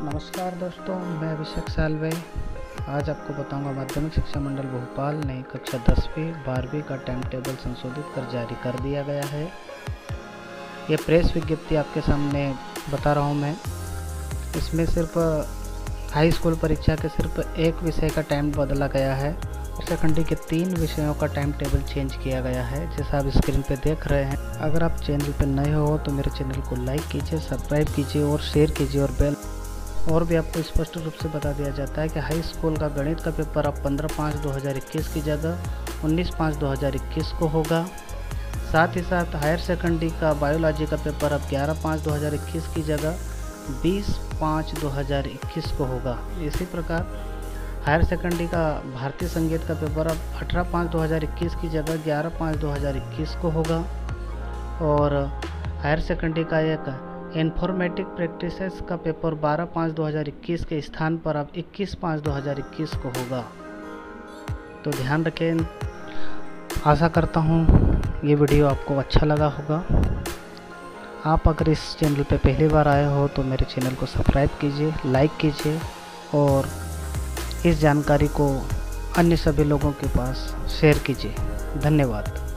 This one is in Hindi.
नमस्कार दोस्तों, मैं अभिषेक सालवे। आज आपको बताऊँगा माध्यमिक शिक्षा मंडल भोपाल ने कक्षा दसवीं, बारहवीं का टाइम टेबल संशोधित कर जारी कर दिया गया है। ये प्रेस विज्ञप्ति आपके सामने बता रहा हूँ मैं। इसमें सिर्फ़ हाई स्कूल परीक्षा के सिर्फ़ एक विषय का टाइम बदला गया है। उत्तराखंडी के तीन विषयों का टाइम टेबल चेंज किया गया है, जैसा आप स्क्रीन पे देख रहे हैं। अगर आप चैनल पे नए हो तो मेरे चैनल को लाइक कीजिए सब्सक्राइब कीजिए और शेयर कीजिए और बेल और भी आपको स्पष्ट रूप से बता दिया जाता है कि हाई स्कूल का गणित का पेपर अब 15 पाँच 2021 की जगह 19 पाँच 2021 को होगा। साथ ही साथ हायर सेकेंडरी का बायोलॉजी का पेपर अब 11 पाँच 2021 की जगह 20 पाँच 2021 को होगा। इसी प्रकार हायर सेकेंडरी का भारतीय संगीत का पेपर अब 18 पाँच 2021 की जगह 11 पाँच 2021 को होगा। और हायर सेकेंडरी का एक इन्फॉर्मेटिक प्रैक्टिसेस का पेपर 12 पाँच 2021 के स्थान पर अब 21 पाँच 2021 को होगा। तो ध्यान रखें, आशा करता हूँ ये वीडियो आपको अच्छा लगा होगा। आप अगर इस चैनल पे पहली बार आए हो तो मेरे चैनल को सब्सक्राइब कीजिए, लाइक कीजिए और इस जानकारी को अन्य सभी लोगों के पास शेयर कीजिए। धन्यवाद।